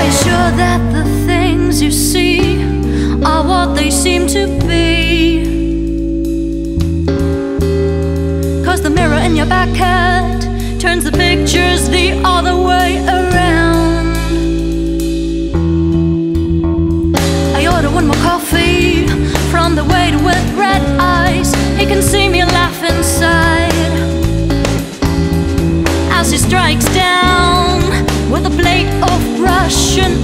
Are you sure that the things you see are what they seem to be? Cause the mirror in your back hat turns the pictures the other way around. I order one more coffee from the waiter with red eyes. He can see me laugh inside as he strikes down with a blade. 喧。